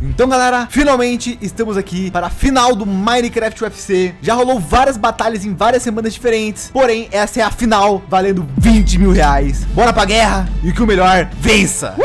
Então, galera, finalmente estamos aqui para a final do Minecraft UFC. Já rolou várias batalhas em várias semanas diferentes, porém, essa é a final, valendo 20 mil reais. Bora pra guerra e que o melhor vença!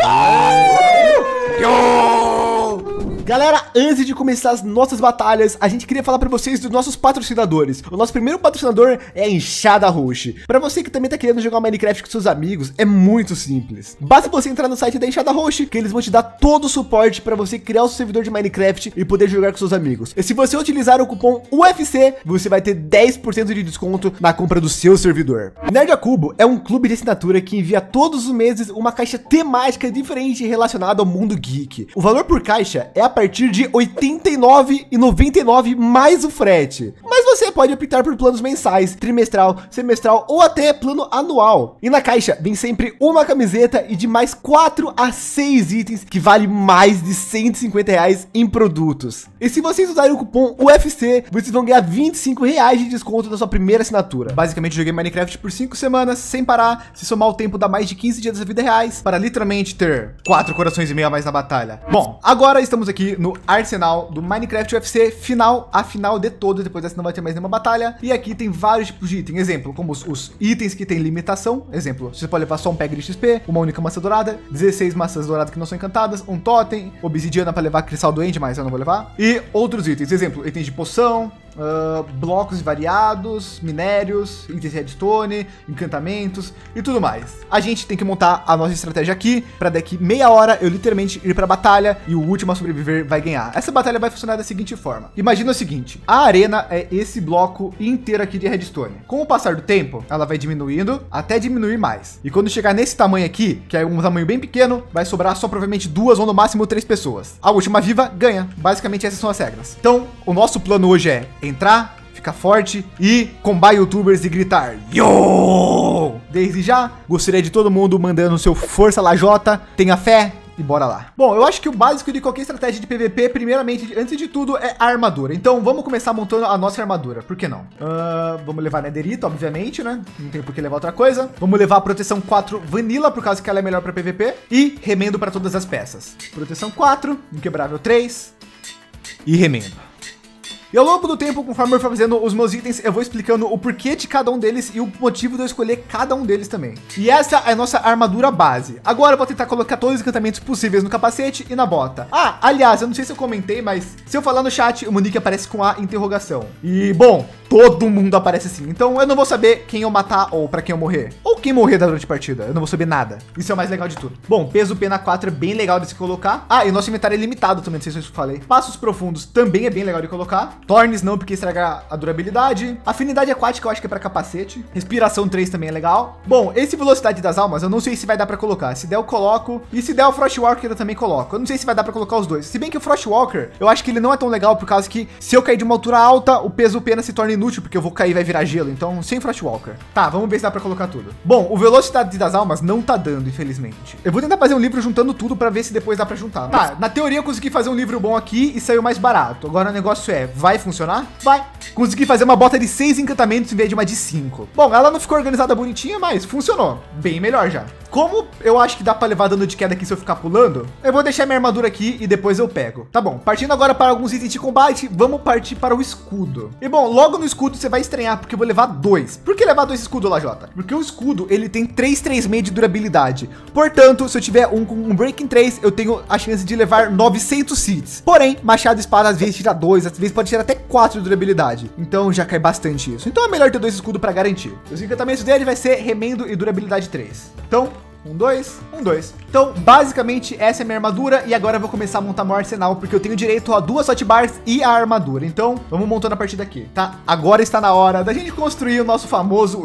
Galera, antes de começar as nossas batalhas, a gente queria falar para vocês dos nossos patrocinadores. O nosso primeiro patrocinador é a Enxada Roche. Para você que também tá querendo jogar Minecraft com seus amigos, é muito simples. Basta você entrar no site da Enxada Roche, que eles vão te dar todo o suporte para você criar o seu servidor de Minecraft e poder jogar com seus amigos. E se você utilizar o cupom UFC, você vai ter 10% de desconto na compra do seu servidor. Nerd a Cubo é um clube de assinatura que envia todos os meses uma caixa temática diferente relacionada ao mundo geek. O valor por caixa é a partir de R$ 89,99 mais o frete. Mas você pode optar por planos mensais, trimestral, semestral ou até plano anual. E na caixa vem sempre uma camiseta e de mais 4 a 6 itens que vale mais de 150 reais em produtos. E se vocês usarem o cupom UFC, vocês vão ganhar 25 reais de desconto na sua primeira assinatura. Basicamente, joguei Minecraft por 5 semanas sem parar. Se somar o tempo, dá mais de 15 dias da vida reais para literalmente ter 4 corações e meio a mais na batalha. Bom, agora estamos aqui no arsenal do Minecraft UFC final a final de todos. Depois dessa não vai ter mais nenhuma batalha. E aqui tem vários tipos de item. Exemplo, como os, os itens que tem limitação. Exemplo, você pode levar só um pack de XP, uma única maçã dourada, 16 maçãs douradas que não são encantadas, um totem, obsidiana para levar cristal doente, mas eu não vou levar. E outros itens. Exemplo, itens de poção, uh, blocos variados, minérios, itens redstone, encantamentos e tudo mais. A gente tem que montar a nossa estratégia aqui para daqui meia hora eu literalmente ir para a batalha e o último a sobreviver vai ganhar. Essa batalha vai funcionar da seguinte forma: imagina o seguinte, a arena é esse bloco inteiro aqui de redstone. Com o passar do tempo, ela vai diminuindo até diminuir mais. E quando chegar nesse tamanho aqui, que é um tamanho bem pequeno, vai sobrar só provavelmente duas ou no máximo três pessoas. A última viva ganha. Basicamente essas são as regras. Então, o nosso plano hoje é entrar, ficar forte e combar youtubers e gritar Yo! Desde já, gostaria de todo mundo mandando seu força lajota, tenha fé, e bora lá. Bom, eu acho que o básico de qualquer estratégia de PVP, primeiramente, antes de tudo, é a armadura. Então, vamos começar montando a nossa armadura. Por que não? Uh, vamos levar Netherita, obviamente, né? Não tem por que levar outra coisa. Vamos levar a proteção 4 Vanilla, por causa que ela é melhor para PVP. E remendo para todas as peças. Proteção 4, inquebrável 3 e remendo. E ao longo do tempo, conforme eu for fazendo os meus itens, eu vou explicando o porquê de cada um deles e o motivo de eu escolher cada um deles também. E essa é a nossa armadura base. Agora eu vou tentar colocar todos os encantamentos possíveis no capacete e na bota. Ah, aliás, eu não sei se eu comentei, mas se eu falar no chat, o Monique aparece com a interrogação. E bom, todo mundo aparece assim. Então eu não vou saber quem eu matar ou para quem eu morrer. Ou quem morrer durante a partida. Eu não vou saber nada. Isso é o mais legal de tudo. Bom, peso pena 4 é bem legal de se colocar. Ah, e o nosso inventário é limitado também, não sei se eu falei. Passos profundos também é bem legal de colocar. Tornes não, porque estraga a durabilidade. Afinidade aquática eu acho que é para capacete. Respiração 3 também é legal. Bom, esse velocidade das almas eu não sei se vai dar para colocar. Se der eu coloco. E se der o Frostwalker eu também coloco. Eu não sei se vai dar para colocar os dois. Se bem que o Frostwalker, eu acho que ele não é tão legal por causa que se eu cair de uma altura alta, o peso pena se torna inútil, porque eu vou cair e vai virar gelo. Então, sem Frostwalker. Tá, vamos ver se dá para colocar tudo. Bom, o velocidade das almas não tá dando, infelizmente. Eu vou tentar fazer um livro juntando tudo para ver se depois dá para juntar. Tá, na teoria eu consegui fazer um livro bom aqui e saiu mais barato. Agora o negócio é, vai funcionar? Vai. Consegui fazer uma bota de seis encantamentos em vez de uma de cinco. Bom, ela não ficou organizada bonitinha, mas funcionou. Bem melhor já. Como eu acho que dá para levar dano de queda aqui se eu ficar pulando, eu vou deixar minha armadura aqui e depois eu pego. Tá bom, partindo agora para alguns itens de combate, vamos partir para o escudo. E bom, logo no escudo você vai estranhar, porque eu vou levar dois. Por que levar dois escudos lá, Jota? Porque o escudo, ele tem 336 de durabilidade. Portanto, se eu tiver um com um Breaking 3, eu tenho a chance de levar 900 seeds. Porém, machado e espada às vezes tira dois, às vezes pode tirar até 4 de durabilidade. Então já cai bastante isso. Então é melhor ter dois escudos para garantir. Os encantamentos dele vai ser remendo e durabilidade 3. Então, um, dois, um, dois. Então, basicamente, essa é minha armadura. E agora eu vou começar a montar meu arsenal, porque eu tenho direito a duas hotbars e a armadura. Então, vamos montando a partir daqui, tá? Agora está na hora da gente construir o nosso famoso!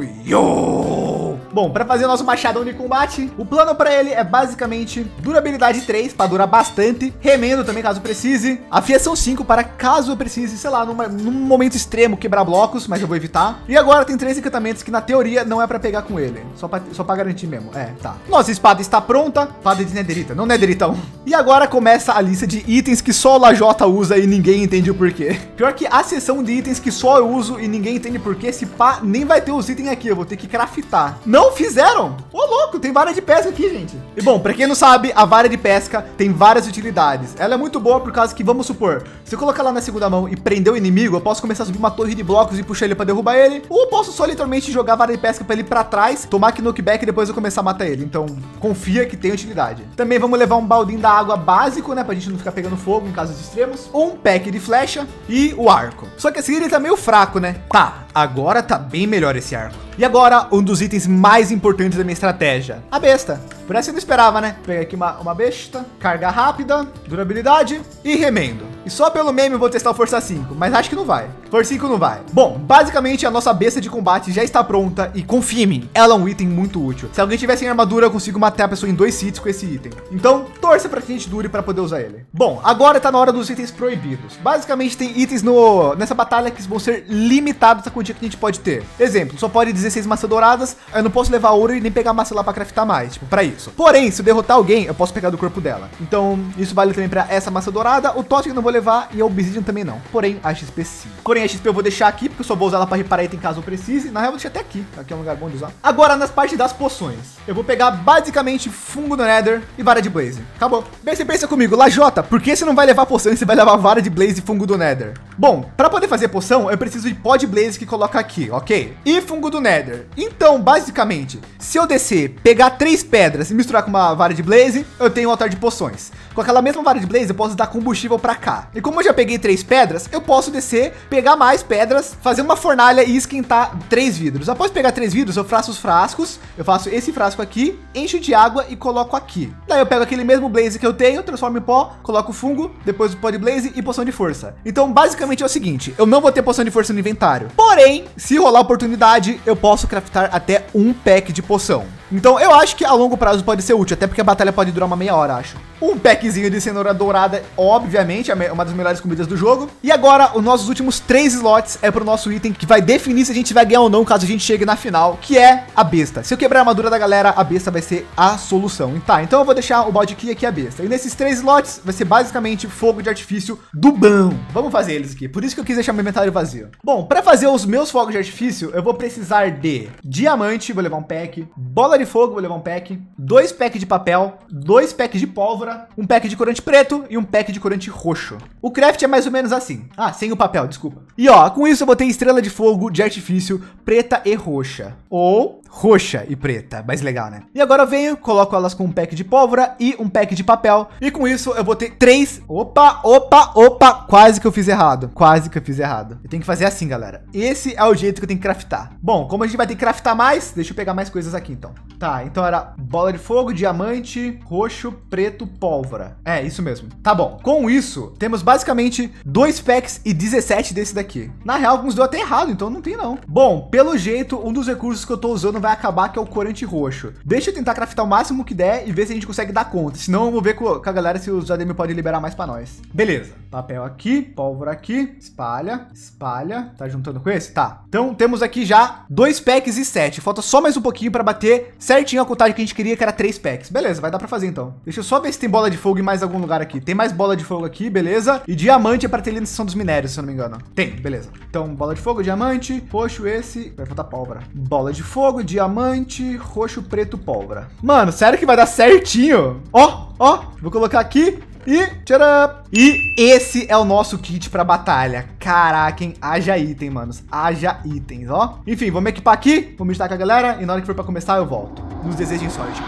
Bom, para fazer nosso machadão de combate, o plano para ele é basicamente durabilidade 3 para durar bastante, remendo também caso precise, afiação 5 para caso eu precise, sei lá, numa, num momento extremo quebrar blocos, mas eu vou evitar. E agora tem três encantamentos que na teoria não é para pegar com ele, só para só para garantir mesmo. É, tá. Nossa espada está pronta, espada de nederita, não nederita 1. E agora começa a lista de itens que só o Lajota usa e ninguém entende o porquê. Pior que a seção de itens que só eu uso e ninguém entende porquê, se pá, nem vai ter os itens aqui, eu vou ter que craftar. Não Fizeram? Ô, louco, tem vara de pesca aqui, gente. E bom, para quem não sabe, a vara de pesca tem várias utilidades. Ela é muito boa por causa que, vamos supor, se eu colocar lá na segunda mão e prender o inimigo, eu posso começar a subir uma torre de blocos e puxar ele para derrubar ele. Ou posso só literalmente jogar a vara de pesca para ele para trás, tomar knockback e depois eu começar a matar ele. Então, confia que tem utilidade. Também vamos levar um baldinho da água básico, né? Pra gente não ficar pegando fogo em casos extremos. Um pack de flecha e o arco. Só que assim ele tá meio fraco, né? Tá, agora tá bem melhor esse arco. E agora, um dos itens mais importantes da minha estratégia. A besta. Por essa eu não esperava, né? Peguei aqui uma, uma besta, carga rápida, durabilidade e remendo. E só pelo meme eu vou testar o Força 5, mas acho que não vai. Força 5 não vai. Bom, basicamente a nossa besta de combate já está pronta e confia em mim, ela é um item muito útil. Se alguém tiver sem armadura, eu consigo matar a pessoa em dois hits com esse item. Então, torça para que a gente dure para poder usar ele. Bom, agora tá na hora dos itens proibidos. Basicamente tem itens no, nessa batalha que vão ser limitados a quantia que a gente pode ter. Exemplo, só pode 16 maçãs douradas, eu não posso levar ouro e nem pegar massa lá para craftar mais, tipo, para isso. Porém, se eu derrotar alguém, eu posso pegar do corpo dela. Então, isso vale também para essa massa dourada, o totem eu não vou levar e a obsidian também não. Porém, a XP sim. Porém, a XP eu vou deixar aqui, porque eu só vou usar ela para reparar item caso eu precise. Na real, eu vou deixar até aqui. Aqui é um lugar bom de usar. Agora, nas partes das poções, eu vou pegar basicamente fungo do Nether e vara de Blaze. Acabou. Bem, você pensa comigo, Lajota, por que você não vai levar poção e você vai levar vara de Blaze e fungo do Nether? Bom, para poder fazer poção, eu preciso de pó de Blaze que coloca aqui, ok? E fungo do Nether. Então, basicamente, se eu descer, pegar três pedras e misturar com uma vara de Blaze, eu tenho um altar de poções. Com aquela mesma vara de Blaze, eu posso dar combustível para cá. E como eu já peguei três pedras, eu posso descer, pegar mais pedras, fazer uma fornalha e esquentar três vidros. Após pegar três vidros, eu faço os frascos, eu faço esse frasco aqui, encho de água e coloco aqui. Daí eu pego aquele mesmo Blaze que eu tenho, transformo em pó, coloco fungo, depois o pó de Blaze e poção de força. Então, basicamente é o seguinte, eu não vou ter poção de força no inventário. Porém, se rolar oportunidade, eu posso craftar até um pack de poção. Então eu acho que a longo prazo pode ser útil, até porque a batalha pode durar uma meia hora, acho. Um packzinho de cenoura dourada, obviamente, é uma das melhores comidas do jogo. E agora, os nossos últimos três slots é pro nosso item que vai definir se a gente vai ganhar ou não caso a gente chegue na final, que é a besta. Se eu quebrar a armadura da galera, a besta vai ser a solução. Tá, então eu vou deixar o balde aqui e aqui a besta. E nesses três slots vai ser basicamente fogo de artifício do bom. Vamos fazer eles aqui. Por isso que eu quis deixar meu inventário vazio. Bom, para fazer os meus fogos de artifício, eu vou precisar de diamante, vou levar um pack, bola de fogo, vou levar um pack, dois packs de papel, dois packs de pólvora, um pack de corante preto e um pack de corante roxo. O craft é mais ou menos assim. Ah, sem o papel, desculpa. E ó, com isso eu botei estrela de fogo de artifício preta e roxa. Ou roxa e preta, mais legal, né? E agora eu venho, coloco elas com um pack de pólvora e um pack de papel. E com isso eu vou ter três. Opa, opa, opa, quase que eu fiz errado. Quase que eu fiz errado. Eu tenho que fazer assim, galera. Esse é o jeito que eu tenho que craftar. Bom, como a gente vai ter que craftar mais, deixa eu pegar mais coisas aqui então. Tá, então era bola de fogo, diamante, roxo, preto, pólvora. É, isso mesmo. Tá bom. Com isso, temos basicamente dois packs e 17 desse daqui. Na real, alguns deu até errado, então não tem não. Bom, pelo jeito, um dos recursos que eu tô usando vai acabar, que é o corante roxo. Deixa eu tentar craftar o máximo que der e ver se a gente consegue dar conta. Senão eu vou ver com a galera se os ADM pode liberar mais para nós. Beleza. Papel aqui, pólvora aqui, espalha, espalha. Tá juntando com esse? Tá. Então temos aqui já dois packs e sete. Falta só mais um pouquinho para bater certinho a contagem que a gente queria, que era três packs. Beleza, vai dar para fazer então. Deixa eu só ver se tem bola de fogo em mais algum lugar aqui. Tem mais bola de fogo aqui, beleza. E diamante é para ter ali na seção dos minérios, se eu não me engano. Tem, beleza. Então bola de fogo, diamante, roxo esse. Vai faltar pólvora. Bola de fogo, diamante, roxo, preto, pólvora. Mano, sério que vai dar certinho? Ó, ó, vou colocar aqui e tcharam! E esse é o nosso kit para batalha. Caraca, hein? Haja item, manos. Haja itens, ó. Enfim, vamos equipar aqui, vamos estar com a galera e na hora que for para começar eu volto. Nos desejem sorte.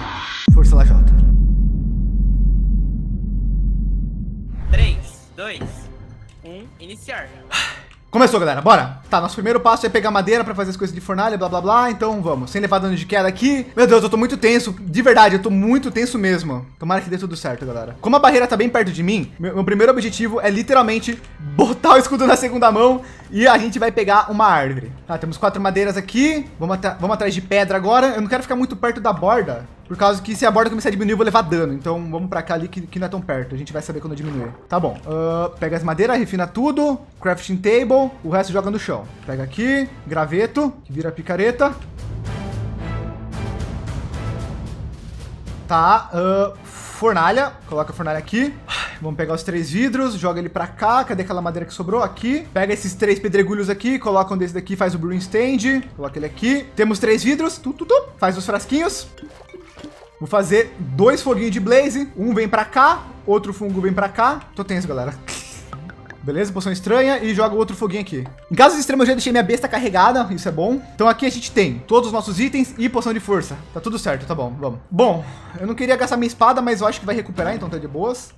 Força Lajota. 3, 2, 1, iniciar. Começou, galera, bora. Tá, nosso primeiro passo é pegar madeira para fazer as coisas de fornalha, blá, blá, blá. Então, vamos. Sem levar dano de queda aqui. Meu Deus, eu tô muito tenso. De verdade, eu tô muito tenso mesmo. Tomara que dê tudo certo, galera. Como a barreira tá bem perto de mim, meu, meu primeiro objetivo é literalmente botar o escudo na segunda mão e a gente vai pegar uma árvore. Tá, temos quatro madeiras aqui. Vamos, vamos atrás de pedra agora. Eu não quero ficar muito perto da borda, por causa que se a borda começar a diminuir, eu vou levar dano. Então vamos pra cá ali que, que não é tão perto. A gente vai saber quando diminuir. Tá bom. Uh, pega as madeiras, refina tudo. Crafting table. O resto joga no chão. Pega aqui. Graveto, que vira picareta. Tá. Uh, fornalha. Coloca a fornalha aqui. Vamos pegar os três vidros, joga ele pra cá. Cadê aquela madeira que sobrou? Aqui. Pega esses três pedregulhos aqui, coloca um desse daqui, faz o brewing stand. Coloca ele aqui. Temos três vidros. Tu, tu, tu. Faz os frasquinhos. Vou fazer dois foguinhos de blaze. Um vem pra cá, outro fungo vem pra cá. Tô tenso, galera. Beleza, poção estranha e joga outro foguinho aqui. Em caso extremo, eu já deixei minha besta carregada, isso é bom. Então aqui a gente tem todos os nossos itens e poção de força. Tá tudo certo, tá bom, vamos. Bom, eu não queria gastar minha espada, mas eu acho que vai recuperar, então tá de boas.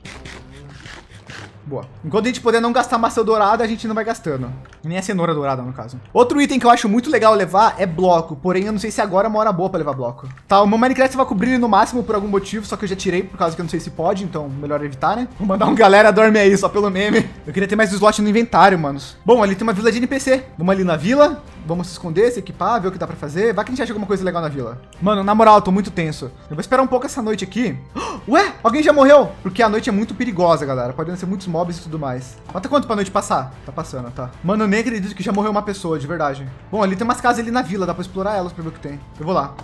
Boa. Enquanto a gente puder não gastar maçã dourada, a gente não vai gastando. Nem a cenoura dourada, no caso. Outro item que eu acho muito legal levar é bloco. Porém, eu não sei se agora é uma hora boa pra levar bloco. Tá, o meu Minecraft vai cobrir no máximo por algum motivo, só que eu já tirei por causa que eu não sei se pode, então melhor evitar, né? Vou mandar um galera dorme aí, só pelo meme. Eu queria ter mais slot no inventário, manos. Bom, ali tem uma vila de NPC. Vamos ali na vila. Vamos se esconder, se equipar, ver o que dá pra fazer. Vai que a gente acha alguma coisa legal na vila. Mano, na moral, eu tô muito tenso. Eu vou esperar um pouco essa noite aqui. Ué, alguém já morreu? Porque a noite é muito perigosa, galera. Podem ser muitos mobs e tudo mais. Falta quanto pra noite passar? Tá passando, tá. Mano, eu nem acredito que já morreu uma pessoa, de verdade. Bom, ali tem umas casas ali na vila. Dá pra explorar elas pra ver o que tem. Eu vou lá.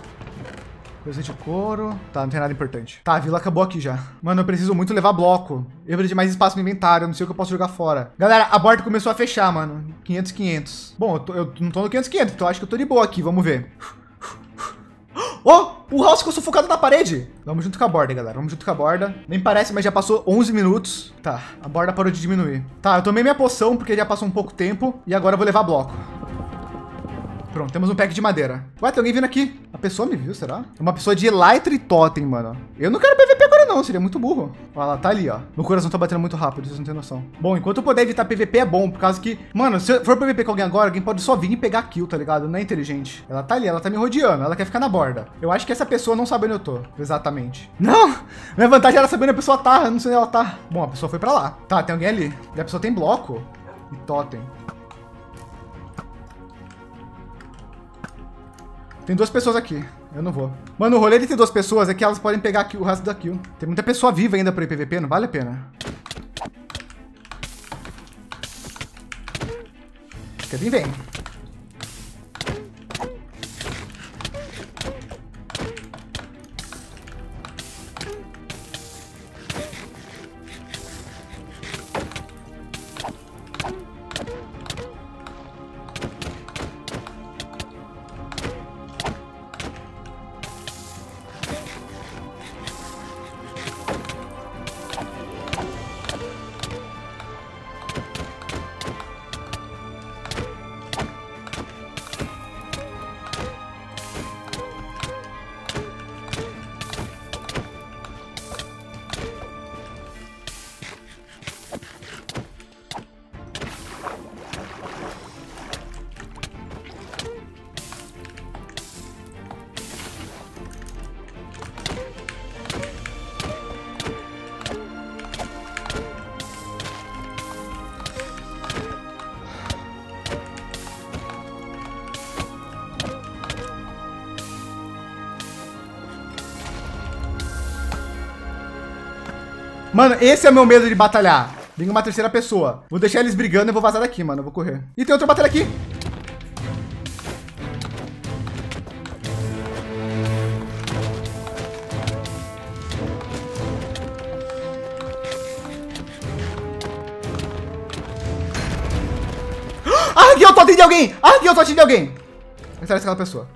Coisa de couro. Tá, não tem nada importante. Tá, a vila acabou aqui já. Mano, eu preciso muito levar bloco. Eu de mais espaço no inventário. Não sei o que eu posso jogar fora. Galera, a borda começou a fechar, mano. 500, 500. Bom, eu, tô, eu não tô no 500, 500. Então acho que eu tô de boa aqui. Vamos ver. Oh, o house ficou sufocado na parede. Vamos junto com a borda, galera. Vamos junto com a borda. Nem parece, mas já passou 11 minutos. Tá, a borda parou de diminuir. Tá, eu tomei minha poção porque já passou um pouco tempo. E agora eu vou levar bloco. Pronto, temos um pack de madeira. Ué, tem alguém vindo aqui. A pessoa me viu, será? Uma pessoa de Elytra e Totem, mano. Eu não quero PVP agora não, seria muito burro. Olha lá, tá ali, ó. Meu coração tá batendo muito rápido, vocês não tem noção. Bom, enquanto eu puder evitar PVP é bom, por causa que... Mano, se eu for PVP com alguém agora, alguém pode só vir e pegar kill, tá ligado? Não é inteligente. Ela tá ali, ela tá me rodeando, ela quer ficar na borda. Eu acho que essa pessoa não sabe onde eu tô, exatamente. Não! Minha vantagem era saber onde a pessoa tá, eu não sei onde ela tá. Bom, a pessoa foi pra lá. Tá, tem alguém ali. E a pessoa tem bloco e totem. Tem duas pessoas aqui. Eu não vou. Mano, o rolê de ter duas pessoas é que elas podem pegar o resto da kill. Tem muita pessoa viva ainda pra ir PVP, não vale a pena. Vir, vem. Mano, esse é o meu medo de batalhar. Vem uma terceira pessoa. Vou deixar eles brigando e vou vazar daqui, mano. Vou correr. E tem outra batalha aqui. Aqui eu tô de alguém! Aqui eu tô de alguém! Atrás daquela pessoa.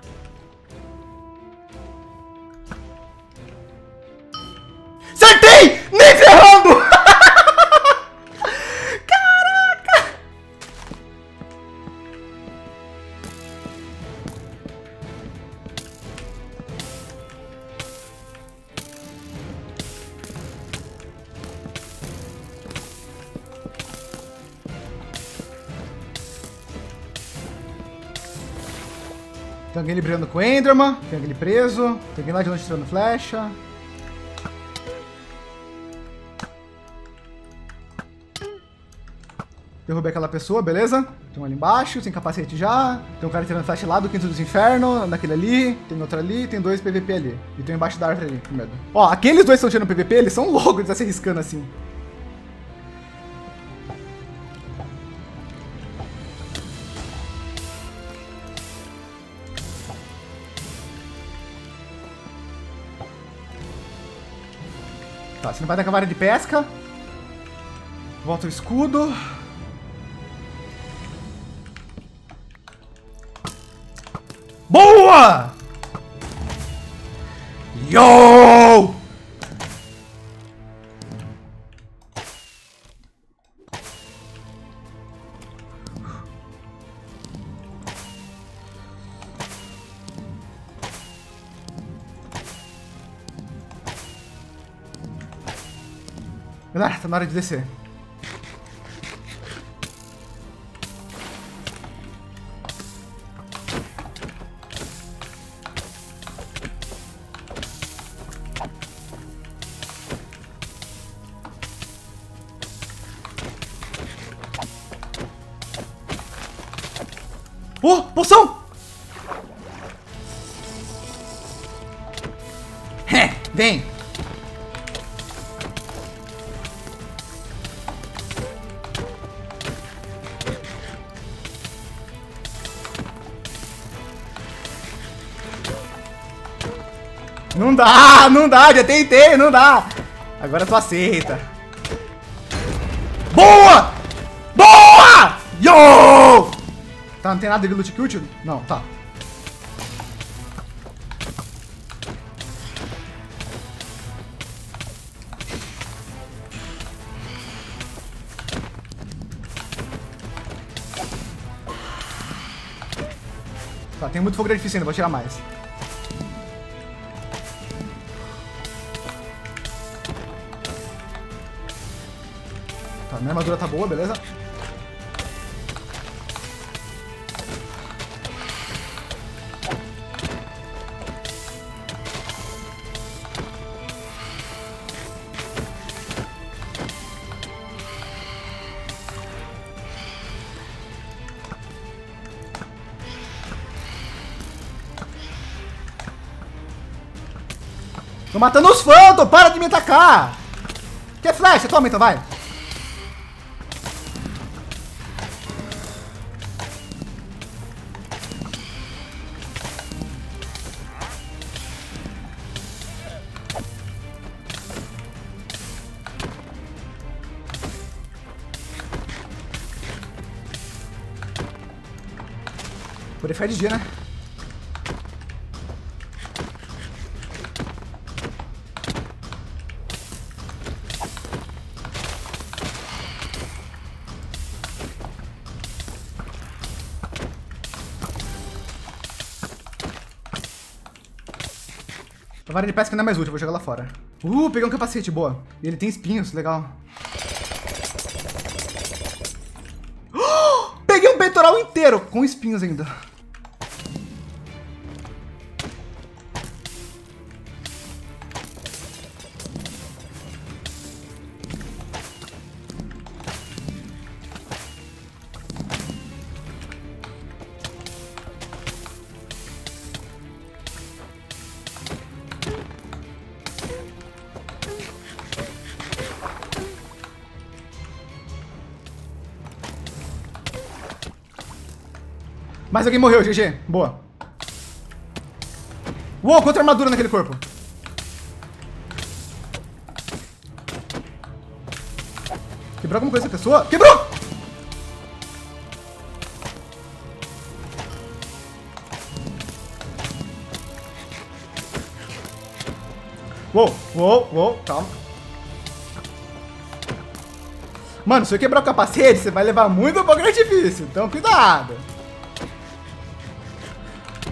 Alguém brigando com o Enderman, tem alguém preso, tem alguém lá de longe tirando flecha. Derrubei aquela pessoa, beleza? Tem um ali embaixo, sem capacete já. Tem um cara tirando flash lá do quinto dos infernos, naquele ali. Tem outro ali, tem dois PVP ali. E tem um embaixo da árvore ali, com medo. Ó, aqueles dois que estão tirando PVP, eles são loucos de estar se arriscando assim. Tá, você não vai dar com a vara de pesca. Volta o escudo. Boa! Yo! Tá na hora de descer. Oh, poção! Vem. Não dá, não dá, já tentei, não dá. Agora tu aceita. Boa! Boa! Yo! Tá, não tem nada de loot útil? Não, tá. Tá, tem muito fogo de artifício ainda, vou tirar mais. Minha armadura tá boa, beleza? Tô matando os Phantom! Para de me atacar! Quer flash? Toma então, vai! Purifier de dia, né? A vara de pesca não é mais útil, vou jogar lá fora. Uh, peguei um capacete, boa. E ele tem espinhos, legal. Peguei um peitoral inteiro, com espinhos ainda. Mais alguém morreu, GG. Boa. Uou, quanta armadura naquele corpo. Quebrou alguma coisa essa pessoa? Quebrou! Uou, uou, uou, calma. Mano, se eu quebrar o capacete, você vai levar muito pouco artifício. Então, cuidado.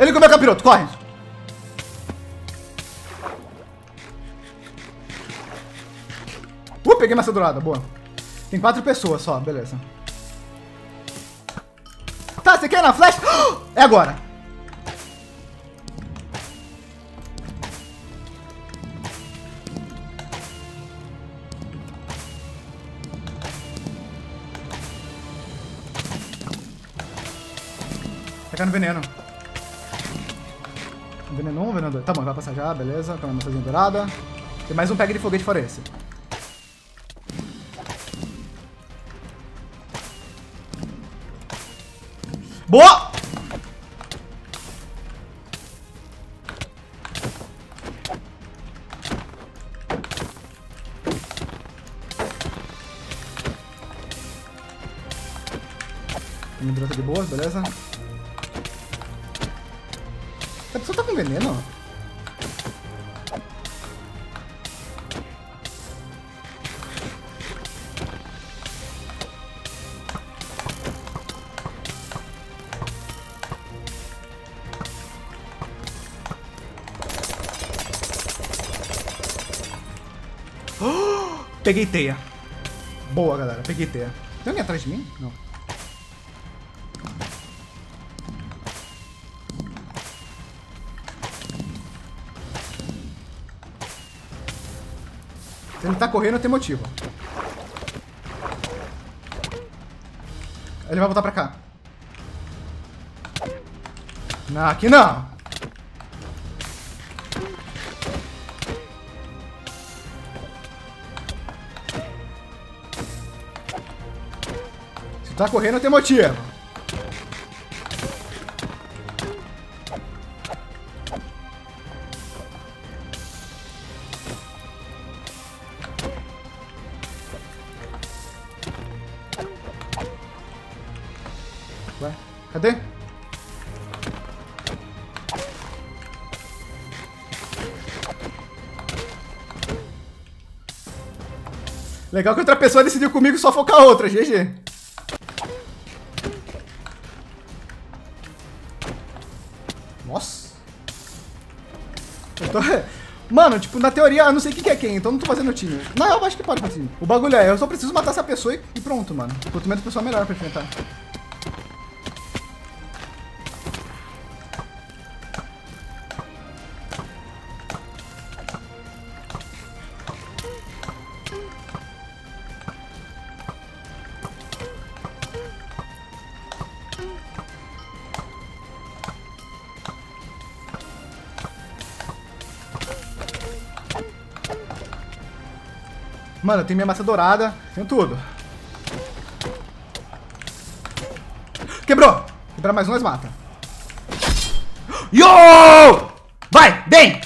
Ele comeu capiroto, corre! Uh, peguei massa dourada, boa. Tem quatro pessoas só, beleza. Tá, você quer ir na flash? É agora. Tá no veneno. Veneno 1, veneno 2. Tá bom, vai passar já, beleza. Com a maçãzinha dourada. Tem mais um pack de foguete fora esse. Boa! Me de boa, beleza? Com veneno? Peguei teia. Boa, galera. Peguei teia. Tem alguém atrás de mim? Não. Se ele tá correndo, tem motivo. Ele vai voltar pra cá. Não, aqui não. Se tá correndo, tem motivo. Legal que outra pessoa decidiu comigo só focar outra, GG. Nossa. Eu tô... Mano, tipo, na teoria, eu não sei o que é quem, então não tô fazendo time. Não, eu acho que pode fazer. O bagulho é, eu só preciso matar essa pessoa e pronto, mano. Quanto menos pessoa, melhor pra enfrentar. Mano, tenho minha massa dourada, tenho tudo. Quebrou! Quebrar mais um, nós mata. Yo! Vai, vem!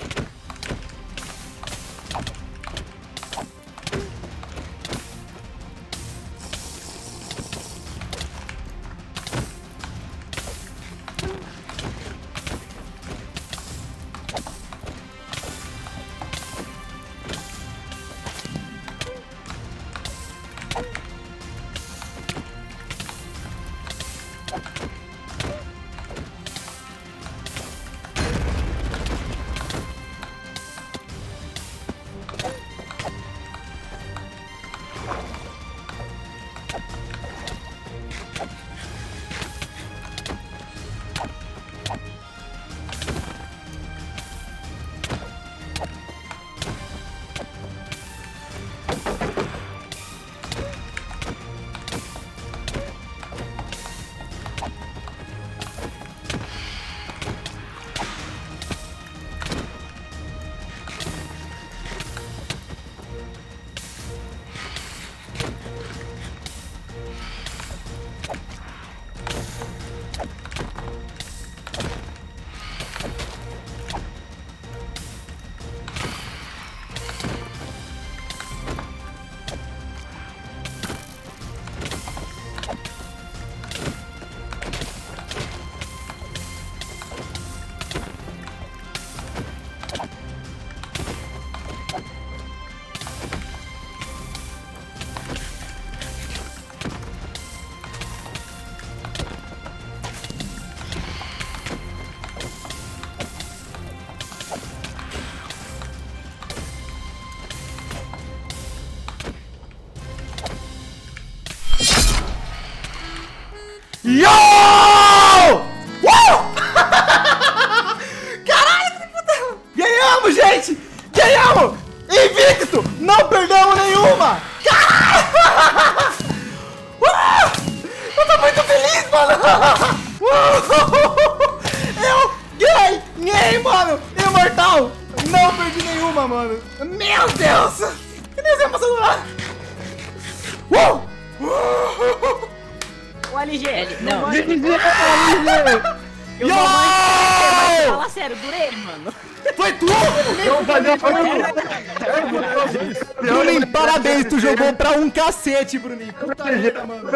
Parabéns, tu jogou pra um cacete, Bruninho. Puta merda, mano.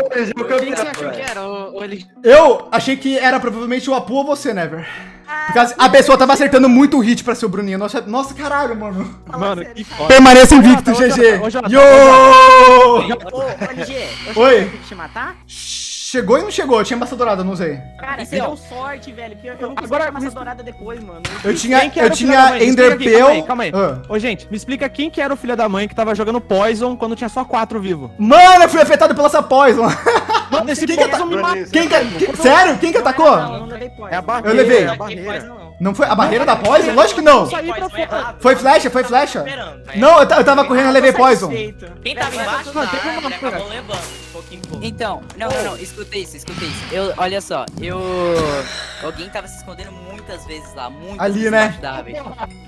Quem que você achou que era? Eu achei que era provavelmente o Apu ou você, Never. Por causa- a pessoa tava acertando muito o hit pra ser o Bruninho. Nossa, nossa caralho, mano. Mano, que foda. Permaneça invicto, GG. Yo! Ô, LG, eu Oi. a te matar? Chegou e não chegou. Eu tinha massa dourada, não usei. Cara, você deu sorte, velho. porque Eu não consegui Agora, massa dourada depois, mano. Eu tinha, que eu tinha Enderpeel. Calma aí, calma aí. Ah. Ô, gente, me explica quem que era o filho da mãe que tava jogando Poison quando tinha só quatro vivos. Mano, eu fui afetado pela essa poison. Mano, esse Quem que Poison me matou. Quem que, que- sério? Quem que Não, atacou? Não, eu não levei poison. É a barreira. Eu levei. É a barreira. não. Não foi a barreira da poison? Lógico que não. Foi flecha, foi flecha. Esperando, né? Não, eu, ta- eu tava correndo, eu levei poison. Satisfeito. Quem tava embaixo Não, não, acabou levando, em pouco. Então, não, não, não, escuta isso, escuta isso. Eu, olha só, eu. Alguém tava se escondendo muitas vezes lá, muitas Ali, vezes né? embaixo da árvore.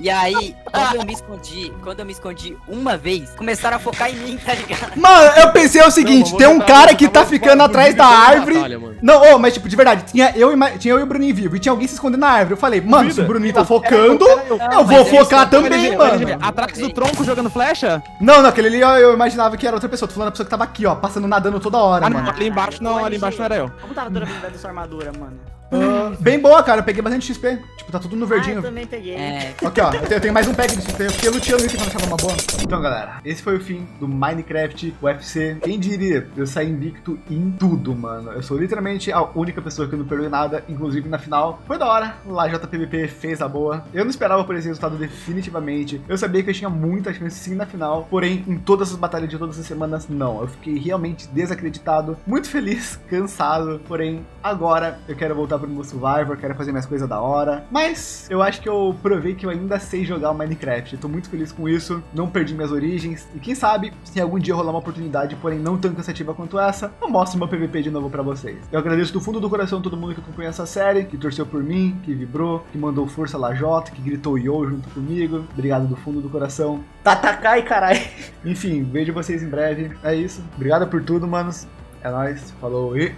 E aí, quando eu me escondi, quando eu me escondi uma vez, começaram a focar em mim, tá ligado? Mano, eu pensei o seguinte, Não, tem um vou cara que vou tá botar ficando atrás da árvore. batalha. Não, ô, mas tipo, de verdade, tinha eu e, tinha eu e o Bruninho vivo e tinha alguém se escondendo na árvore. Eu falei, mano, se o Bruninho tá focando, eu vou mas eles focar também, mano. Atrás do tronco jogando flecha? Não, não, aquele ali eu, eu imaginava que era outra pessoa. Tô falando da pessoa que tava aqui, ó, passando nadando toda hora, Ah, não, mano. ali embaixo não, ali embaixo não era eu. Como tava a durabilidade da sua armadura, mano? Ah, bem boa, cara. Eu peguei bastante XP. Tipo, tá tudo no Ah, verdinho. eu também peguei. É, Aqui, ó, eu tenho, eu tenho mais um pack de XP. Eu fiquei luteando isso quando achava uma boa. Então, galera, esse foi o fim do Minecraft UFC. Quem diria? Eu saí invicto em tudo, mano. Eu sou literalmente a única pessoa que não perdeu nada, inclusive na final. Foi da hora. Lá JPVP fez a boa. Eu não esperava por esse resultado definitivamente. Eu sabia que eu tinha muita chance sim na final, porém, em todas as batalhas de todas as semanas, não. Eu fiquei realmente desacreditado, muito feliz, cansado, porém, agora eu quero voltar pro meu Survivor, quero fazer minhas coisas da hora. Mas eu acho que eu provei que eu ainda sei jogar o Minecraft. Eu tô muito feliz com isso, não perdi minhas origens. E quem sabe, se algum dia rolar uma oportunidade, porém não tão cansativa quanto essa, eu mostro meu PVP de novo pra vocês. Eu agradeço do fundo do coração todo mundo que acompanhou essa série, que torceu por mim, que vibrou, que mandou força Lajota, que gritou yo junto comigo. Obrigado do fundo do coração. Tatakai, carai. Enfim, vejo vocês em breve. É isso. Obrigado por tudo, manos. É nóis. Falou e.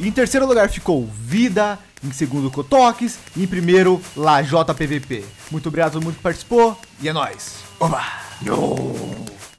Em terceiro lugar ficou Vida, em segundo Cotoques e em primeiro La JPVP. Muito obrigado a todo mundo que participou e é nóis. Oba! Yo!